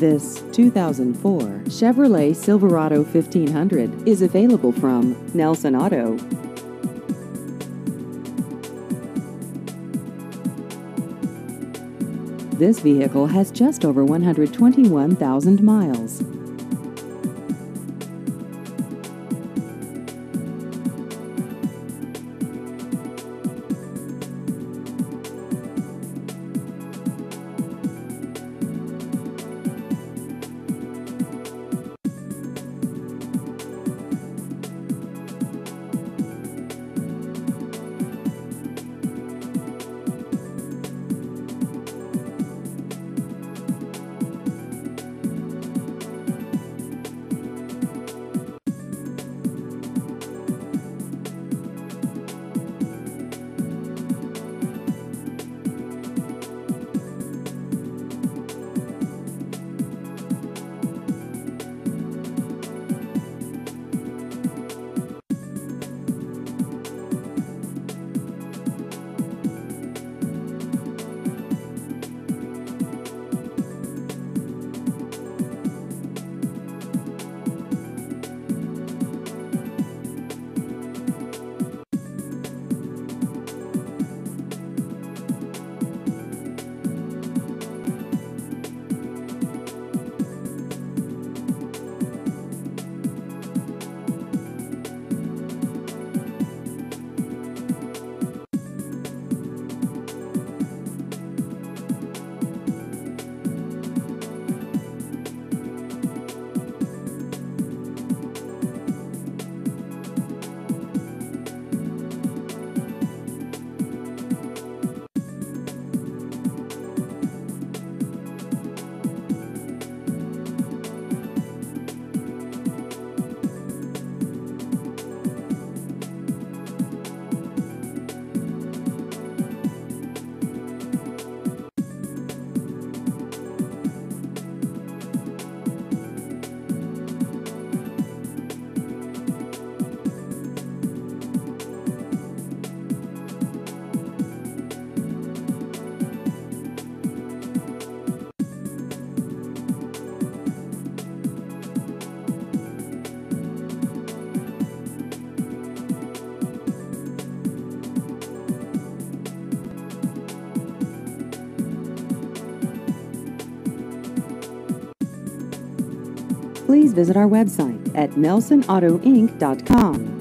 This 2004 Chevrolet Silverado 1500 is available from Nelson Auto. This vehicle has just over 121,000 miles. Please visit our website at nelsonautoinc.com.